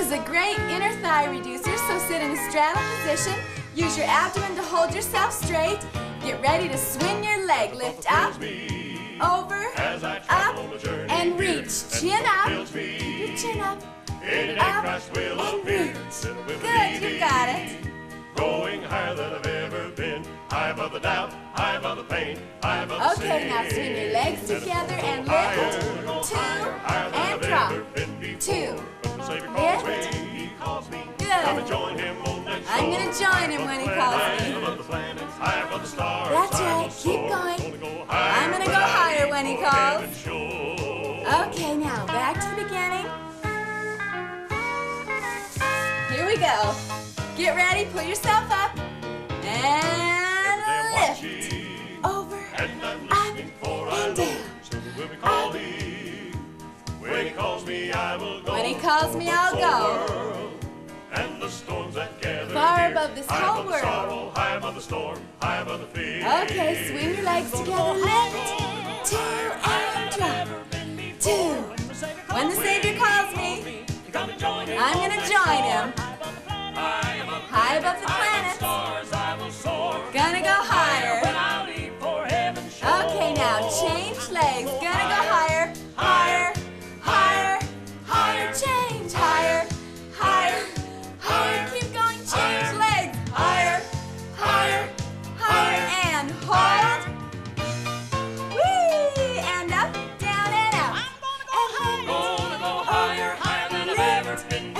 is a great inner thigh reducer, so sit in a straddle position. Use your abdomen to hold yourself straight. Get ready to swing your leg. Lift up, over, up, and reach. Chin up. Your chin up. Up and reach. Good, you got it. Going higher than I've ever been. High above the doubt, high above the pain, high above the Okay, now swing your legs together and lift. Join him on next I'm gonna join him when he calls me. above the planets, high above the stars. That's right. Keep going. Go I'm gonna go higher when he calls. Okay, now back to the beginning. Here we go. Get ready, pull yourself up, and lift. Over, and up, listening for I and down. someone will be calling. When he calls me, I will go. When he calls me, I'll go. World, and the storms that gather Far here, above this high whole above the world. sorrow, high above the storm, high above the fear. Okay, swing your legs together, lift, two, and drop. Two. When the Savior calls me, I'm gonna join him. High above the planets. Gonna go higher. And